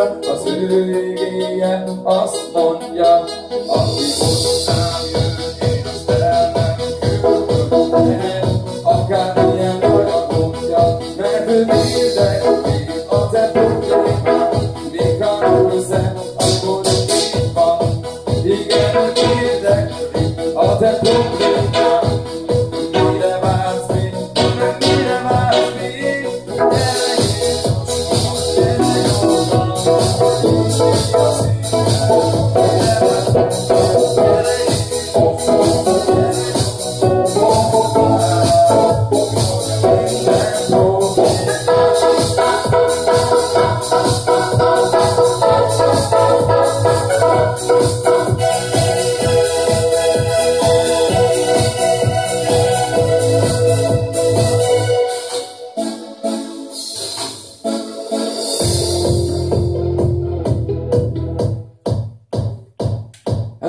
lett az ő végéje, azt mondja, aki hozzám jön, én azt el nem küldöm el, akármilyen nagy a gondja, mert ő mindenki a e problémám, még ha akkor így van, igen,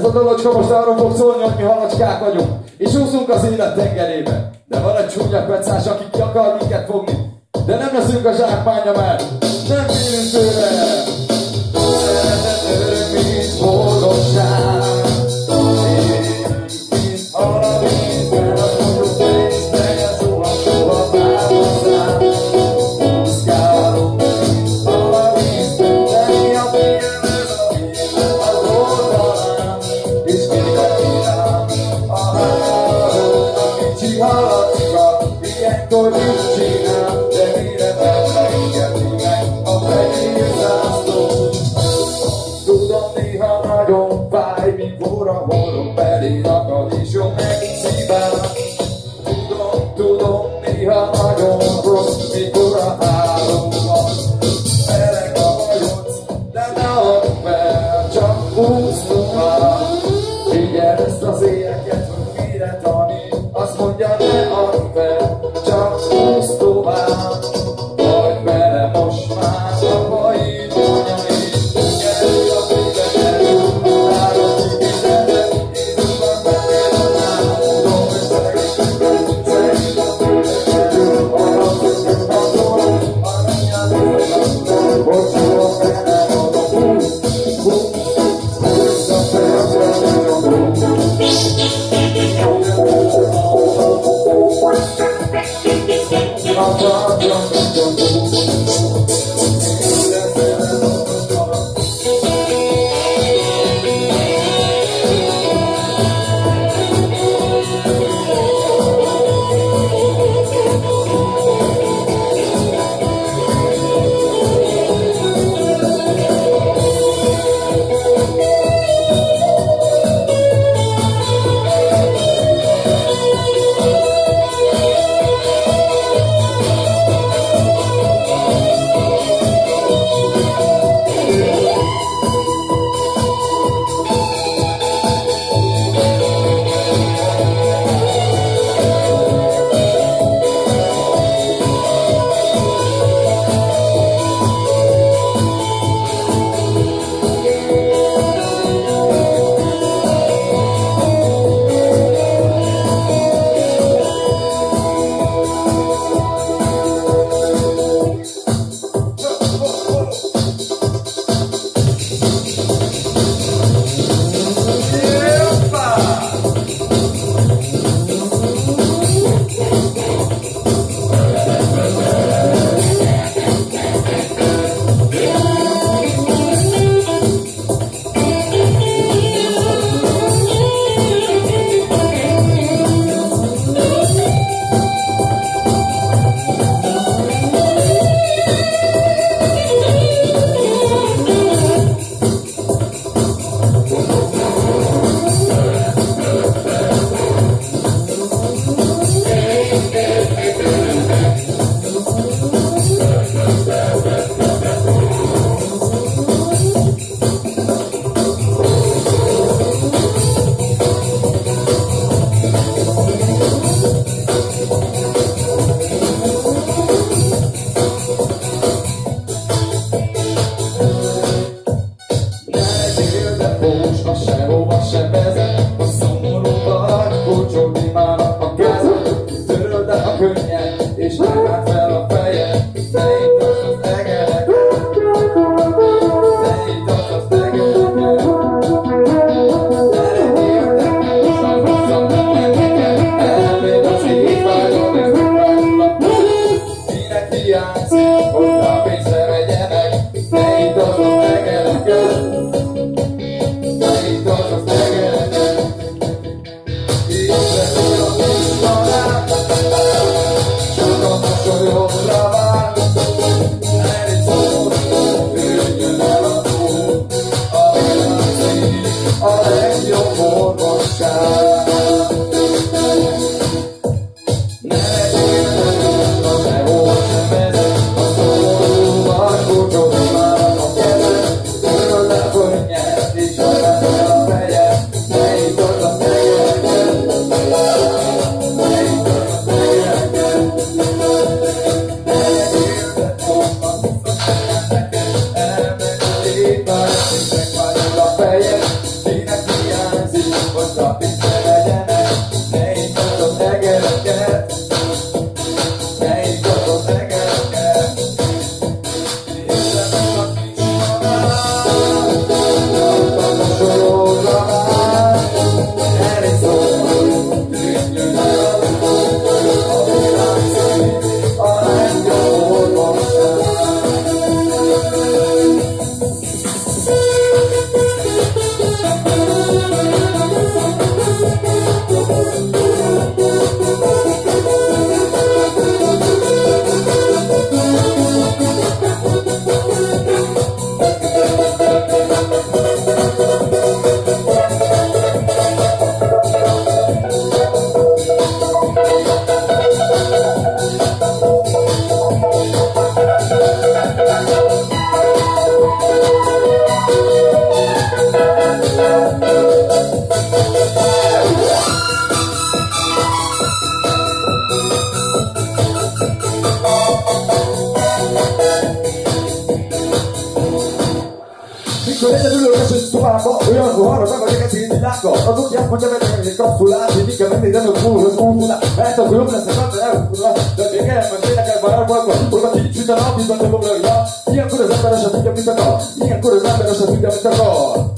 Ez a dolocska most arról fog szólni, hogy mi halacskák vagyunk, és úszunk az élet tengerébe. De van egy csúnya pecás, aki ki akar minket fogni, de nem leszünk a zsákmánya, mert nem félünk tőle. haladva, ilyenkor mit csinál, de mire felengedni meg a fehér zászlót. Tudom, néha nagyon fáj, mikor a holom beléd a süstomában olyan rohara meg a negatív világgal Az útját mondja meg nekem egy kapszulát Én inkább megnézem, hogy múlva az múlva Mert akkor jobb lesz, mert elfúrva De még elment tényleg el már akkor Oda kincsüt a nap, mint a nyomom Ilyenkor az ember se tudja, mit akar Ilyenkor az ember se tudja, mit akar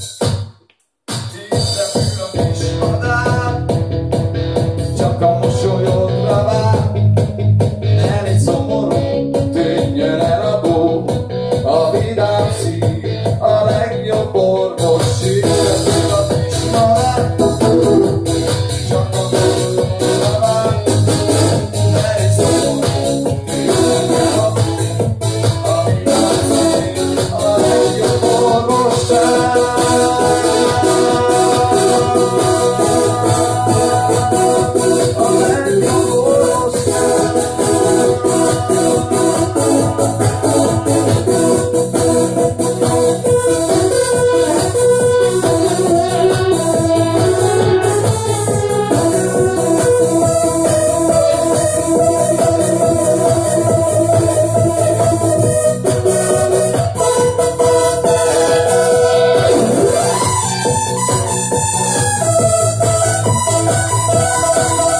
Oh.